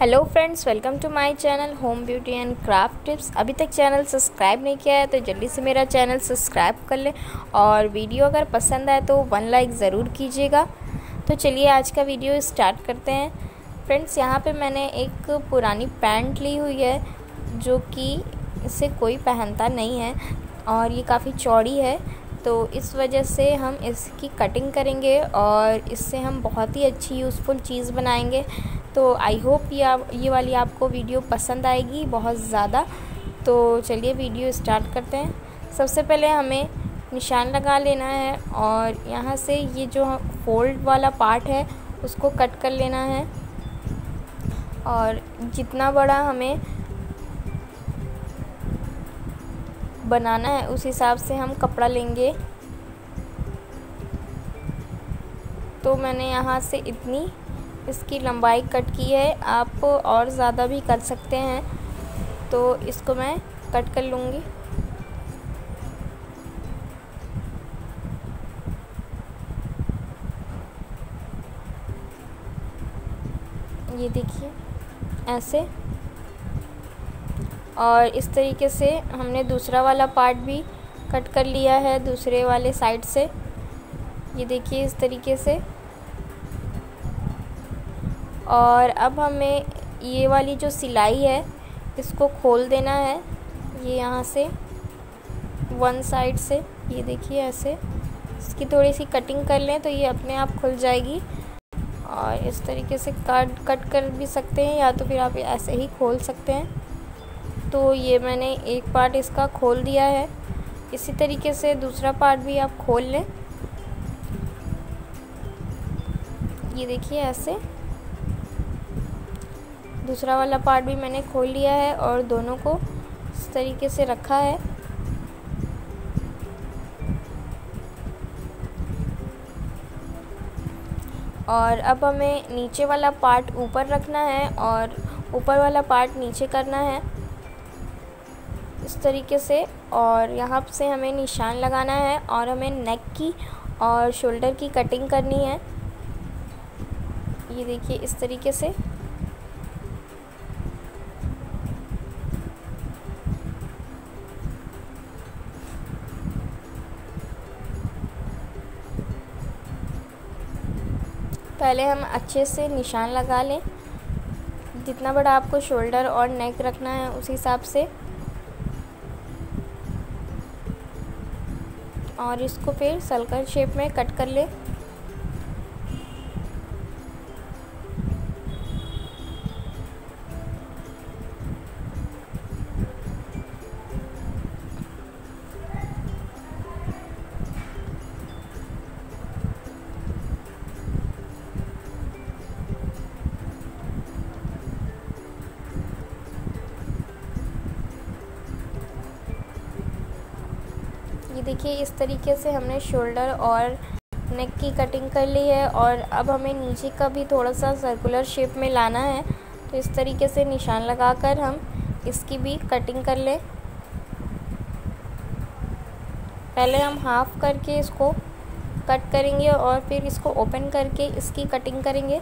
Hello friends, welcome to my channel home beauty and craft tips. अभी तक channel subscribe नहीं किया है तो जल्दी से मेरा चैनल सब्सक्राइब कर लें और वीडियो अगर पसंद आए तो वन लाइक ज़रूर कीजिएगा। तो चलिए आज का वीडियो स्टार्ट करते हैं। फ्रेंड्स, यहाँ पे मैंने एक पुरानी पैंट ली हुई है जो कि इसे कोई पहनता नहीं है और ये काफ़ी चौड़ी है। तो इस वजह से हम इसकी कटिंग करेंगे और इससे हम बहुत ही अच्छी यूज़फुल चीज़ बनाएँगे। तो आई होप ये ये वाली आपको वीडियो पसंद आएगी बहुत ज़्यादा। तो चलिए वीडियो स्टार्ट करते हैं। सबसे पहले हमें निशान लगा लेना है और यहाँ से ये जो फोल्ड वाला पार्ट है, उसको कट कर लेना है। और जितना बड़ा हमें बनाना है, उस हिसाब से हम कपड़ा लेंगे। तो मैंने यहाँ से इतनी इसकी लंबाई कट की है, आप और ज़्यादा भी कर सकते हैं। तो इसको मैं कट कर लूँगी। ये देखिए, ऐसे। और इस तरीके से हमने दूसरा वाला पार्ट भी कट कर लिया है, दूसरे वाले साइड से। ये देखिए इस तरीके से। और अब हमें ये वाली जो सिलाई है, इसको खोल देना है। ये यहाँ से, वन साइड से, ये देखिए ऐसे। इसकी थोड़ी सी कटिंग कर लें तो ये अपने आप खुल जाएगी। और इस तरीके से कट कट कर भी सकते हैं या तो फिर आप ऐसे ही खोल सकते हैं। तो ये मैंने एक पार्ट इसका खोल दिया है। इसी तरीके से दूसरा पार्ट भी आप खोल लें। ये देखिए ऐसे। दूसरा वाला पार्ट भी मैंने खोल लिया है और दोनों को इस तरीके से रखा है। और अब हमें नीचे वाला पार्ट ऊपर रखना है और ऊपर वाला पार्ट नीचे करना है इस तरीके से। और यहाँ से हमें निशान लगाना है और हमें नेक की और शोल्डर की कटिंग करनी है। ये देखिए इस तरीके से। पहले हम अच्छे से निशान लगा लें। जितना बड़ा आपको शोल्डर और नेक रखना है, उस हिसाब से। और इसको फिर सर्कल शेप में कट कर लें। देखिए, इस तरीके से हमने शोल्डर और नेक की कटिंग कर ली है और अब हमें नीचे का भी थोड़ा सा सर्कुलर शेप में लाना है। तो इस तरीके से निशान लगाकर हम इसकी भी कटिंग कर लें। पहले हम हाफ़ करके इसको कट करेंगे और फिर इसको ओपन करके इसकी कटिंग करेंगे।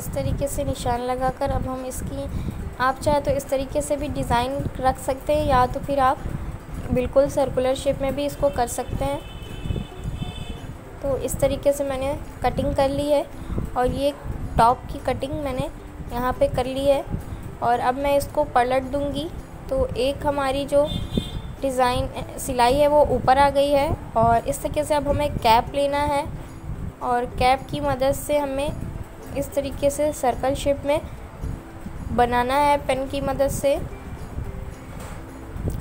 इस तरीके से निशान लगाकर अब हम इसकी, आप चाहे तो इस तरीके से भी डिज़ाइन रख सकते हैं, या तो फिर आप बिल्कुल सर्कुलर शेप में भी इसको कर सकते हैं। तो इस तरीके से मैंने कटिंग कर ली है, और ये टॉप की कटिंग मैंने यहाँ पे कर ली है। और अब मैं इसको पलट दूँगी तो एक हमारी जो डिज़ाइन, सिलाई है वो ऊपर आ गई है, और इस तरीके से अब हमें कैप लेना है, और कैप की मदद से हमें इस तरीके से सर्कल शेप में बनाना है पेन की मदद से।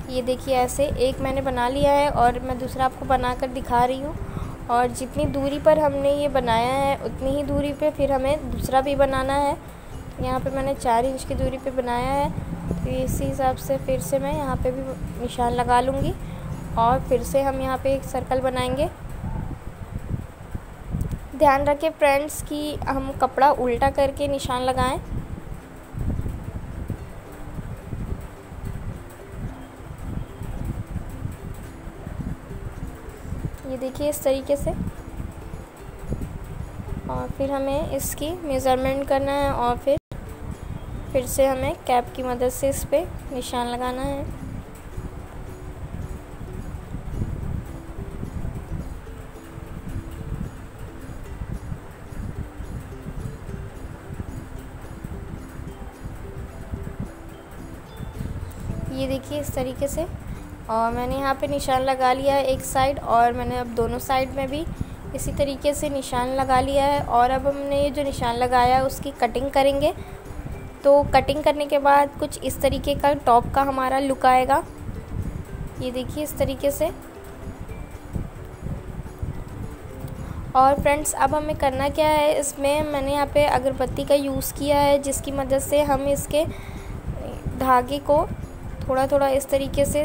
ये देखिए ऐसे एक मैंने बना लिया है और मैं दूसरा आपको बनाकर दिखा रही हूँ। और जितनी दूरी पर हमने ये बनाया है, उतनी ही दूरी पे फिर हमें दूसरा भी बनाना है। यहाँ पे मैंने चार इंच की दूरी पे बनाया है। तो इसी हिसाब से फिर से मैं यहाँ पे भी निशान लगा लूँगी और फिर से हम यहाँ पे एक सर्कल बनाएँगे। ध्यान रखें फ्रेंड्स कि हम कपड़ा उल्टा करके निशान लगाएँ। ये देखिए इस तरीके से। और फिर हमें इसकी मेज़रमेंट करना है और फिर फिर से हमें कैप की मदद से इस पर निशान लगाना है। ये देखिए इस तरीके से। और मैंने यहाँ पे निशान लगा लिया है एक साइड और मैंने अब दोनों साइड में भी इसी तरीके से निशान लगा लिया है। और अब हमने ये जो निशान लगाया है उसकी कटिंग करेंगे। तो कटिंग करने के बाद कुछ इस तरीके का टॉप का हमारा लुक आएगा। ये देखिए इस तरीके से। और फ्रेंड्स अब हमें करना क्या है? इसमें मैंने यहाँ पे अगरबत्ती का यूज़ किया है, जिसकी मदद से हम इसके धागे को थोड़ा थोड़ा इस तरीके से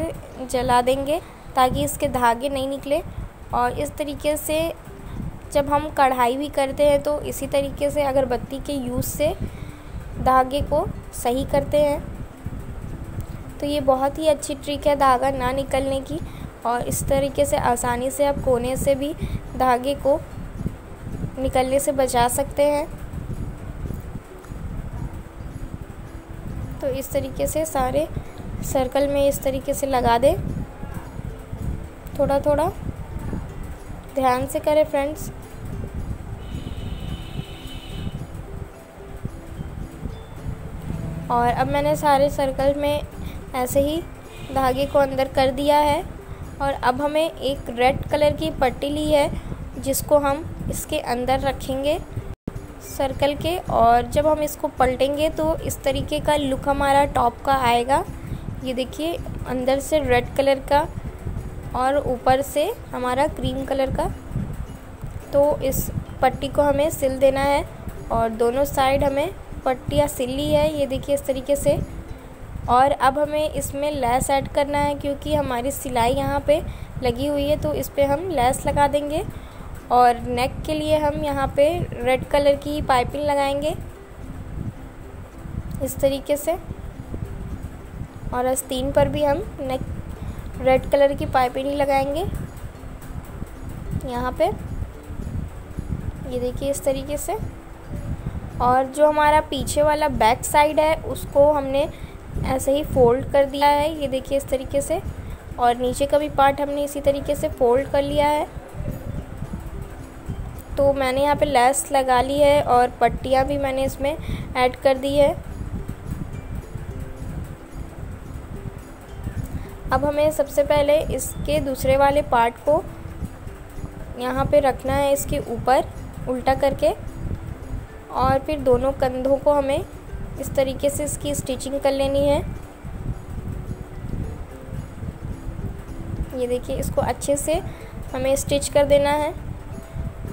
जला देंगे ताकि इसके धागे नहीं निकले। और इस तरीके से जब हम कढ़ाई भी करते हैं तो इसी तरीके से अगरबत्ती के यूज़ से धागे को सही करते हैं। तो ये बहुत ही अच्छी ट्रिक है धागा ना निकलने की और इस तरीके से आसानी से आप कोने से भी धागे को निकलने से बचा सकते हैं। तो इस तरीके से सारे सर्कल में इस तरीके से लगा दें। थोड़ा थोड़ा ध्यान से करें फ्रेंड्स। और अब मैंने सारे सर्कल में ऐसे ही धागे को अंदर कर दिया है। और अब हमें एक रेड कलर की पट्टी ली है, जिसको हम इसके अंदर रखेंगे सर्कल के। और जब हम इसको पलटेंगे तो इस तरीके का लुक हमारा टॉप का आएगा। ये देखिए, अंदर से रेड कलर का और ऊपर से हमारा क्रीम कलर का। तो इस पट्टी को हमें सिल देना है और दोनों साइड हमें पट्टियाँ सिल है ये देखिए इस तरीके से। और अब हमें इसमें लैस ऐड करना है क्योंकि हमारी सिलाई यहाँ पे लगी हुई है तो इस पर हम लैस लगा देंगे। और नेक के लिए हम यहाँ पे रेड कलर की पाइपिंग लगाएँगे। इस तरीके से। और आस्तीन पर भी हम नेक रेड कलर की पाइपिंग लगाएँगे। यहाँ पे। ये देखिए इस तरीके से। और जो हमारा पीछे वाला बैक साइड है, उसको हमने ऐसे ही फोल्ड कर दिया है। ये देखिए इस तरीके से। और नीचे का भी पार्ट हमने इसी तरीके से फोल्ड कर लिया है। तो मैंने यहाँ पे लेस लगा ली है और पट्टियाँ भी मैंने इसमें ऐड कर दी है। अब हमें सबसे पहले इसके दूसरे वाले पार्ट को यहाँ पे रखना है इसके ऊपर, उल्टा करके। और फिर दोनों कंधों को हमें इस तरीके से इसकी स्टिचिंग कर लेनी है। ये देखिए, इसको अच्छे से हमें स्टिच कर देना है।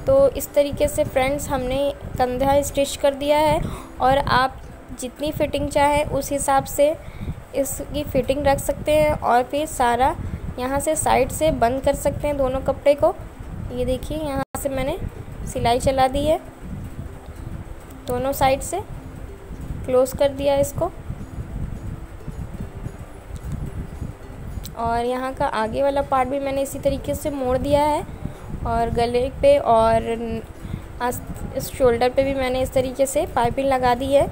तो इस तरीके से फ्रेंड्स हमने कंधा स्टिच कर दिया है। और आप जितनी फ़िटिंग चाहें, उस हिसाब से इसकी फ़िटिंग रख सकते हैं और फिर सारा यहाँ से साइड से बंद कर सकते हैं दोनों कपड़े को। ये देखिए, यहाँ से मैंने सिलाई चला दी है। दोनों साइड से क्लोज़ कर दिया इसको। और यहाँ का आगे वाला पार्ट भी मैंने इसी तरीके से मोड़ दिया है। और गले पे और शोल्डर पे भी मैंने इस तरीके से पाइपिंग लगा दी है।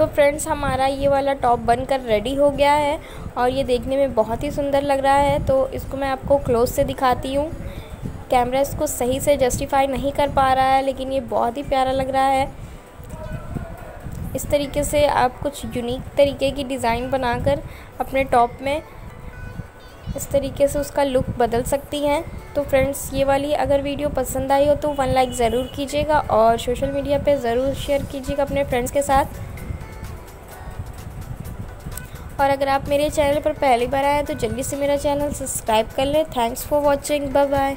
तो फ्रेंड्स, हमारा ये वाला टॉप बनकर रेडी हो गया है और ये देखने में बहुत ही सुंदर लग रहा है। तो इसको मैं आपको क्लोज से दिखाती हूँ। कैमरा इसको सही से जस्टिफाई नहीं कर पा रहा है, लेकिन ये बहुत ही प्यारा लग रहा है। इस तरीके से आप कुछ यूनिक तरीके की डिज़ाइन बनाकर अपने टॉप में इस तरीके से उसका लुक बदल सकती हैं। तो फ्रेंड्स, ये वाली अगर वीडियो पसंद आई हो तो वन लाइक ज़रूर कीजिएगा और सोशल मीडिया पे ज़रूर शेयर कीजिएगा अपने फ्रेंड्स के साथ। और अगर आप मेरे चैनल पर पहली बार आए तो जल्दी से मेरा चैनल सब्सक्राइब कर लें। Thanks for watching bye bye